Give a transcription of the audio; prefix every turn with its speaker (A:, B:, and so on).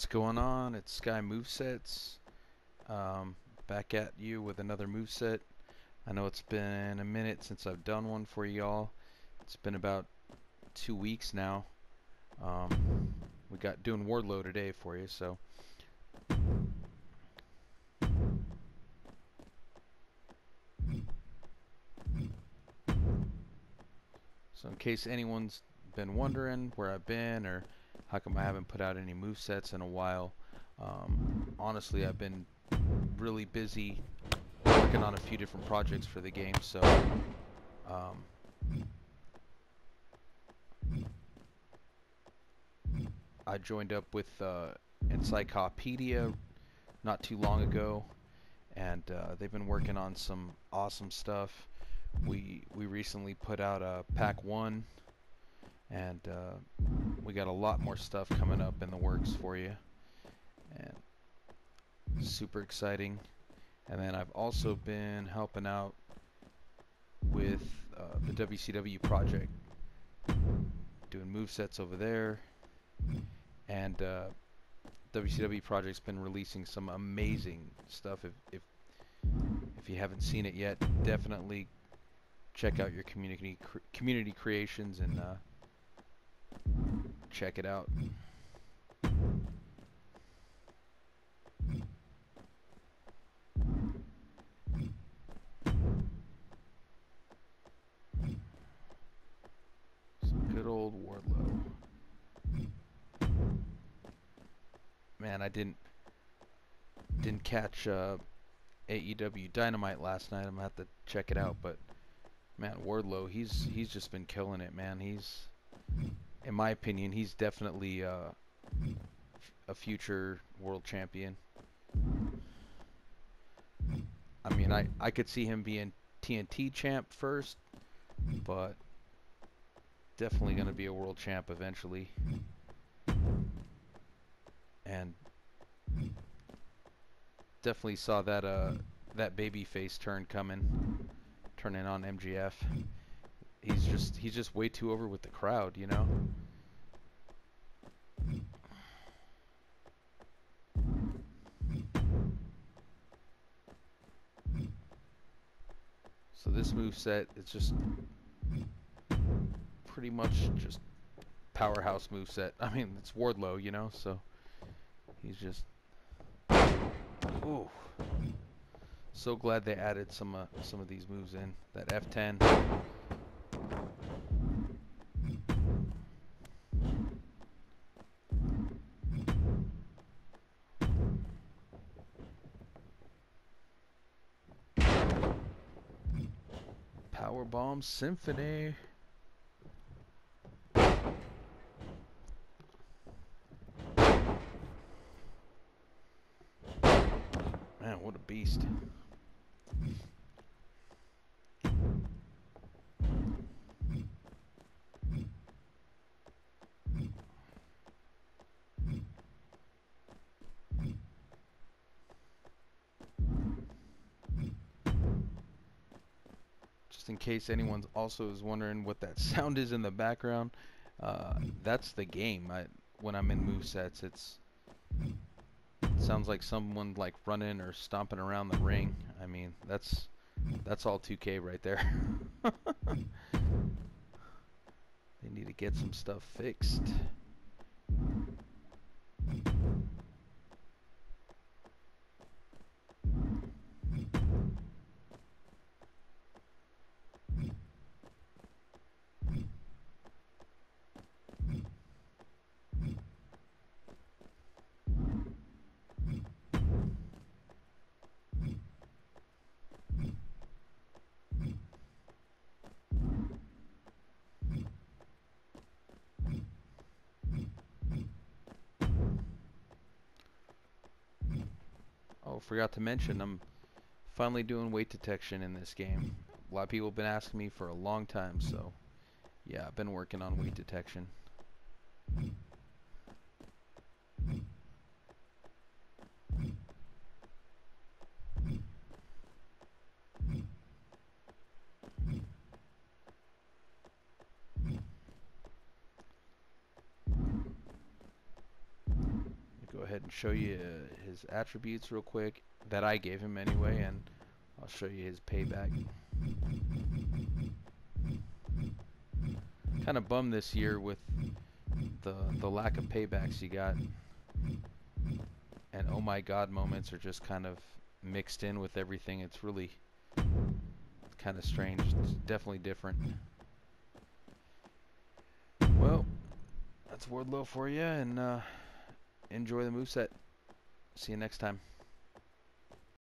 A: What's going on? It's Sky Movesets. Um, back at you with another moveset. I know it's been a minute since I've done one for y'all. It's been about two weeks now. Um, we got doing Wardlow today for you, so. So in case anyone's been wondering where I've been or how come I haven't put out any move sets in a while, um, honestly I've been really busy working on a few different projects for the game, so um, I joined up with uh, Encyclopedia not too long ago, and uh, they've been working on some awesome stuff. We we recently put out a pack one, and uh, we got a lot more stuff coming up in the works for you, and super exciting. And then I've also been helping out with uh, the WCW project, doing move sets over there, and uh, WCW project's been releasing some amazing stuff. If if if you haven't seen it yet, definitely check out your community community creations and uh, check it out. Good old Wardlow. Man, I didn't didn't catch uh, AEW Dynamite last night. I'm gonna have to check it out, but man, Wardlow, he's he's just been killing it, man. He's, in my opinion, he's definitely uh, a future world champion. I mean, I I could see him being TNT champ first, but definitely gonna be a world champ eventually. And definitely saw that uh that baby face turn coming turning on MJF. He's just he's just way too over with the crowd, you know. So this move set is just pretty much just powerhouse move set. I mean, it's Wardlow, you know, so he's just ooh. So glad they added some uh, some of these moves in. That F10. Power Bomb Symphony. Man, what a beast. Just in case anyone also is wondering what that sound is in the background, uh, that's the game. I, when I'm in move sets, it's it sounds like someone like running or stomping around the ring. I mean, that's that's all 2K right there. they need to get some stuff fixed. Forgot to mention, I'm finally doing weight detection in this game. A lot of people have been asking me for a long time, so yeah, I've been working on weight detection. ahead and show you his attributes real quick that I gave him anyway, and I'll show you his payback. Kind of bummed this year with the the lack of paybacks you got, and oh my god moments are just kind of mixed in with everything. It's really kind of strange. It's definitely different. Well, that's Wardlow for you, and uh, enjoy the moveset. See you next time.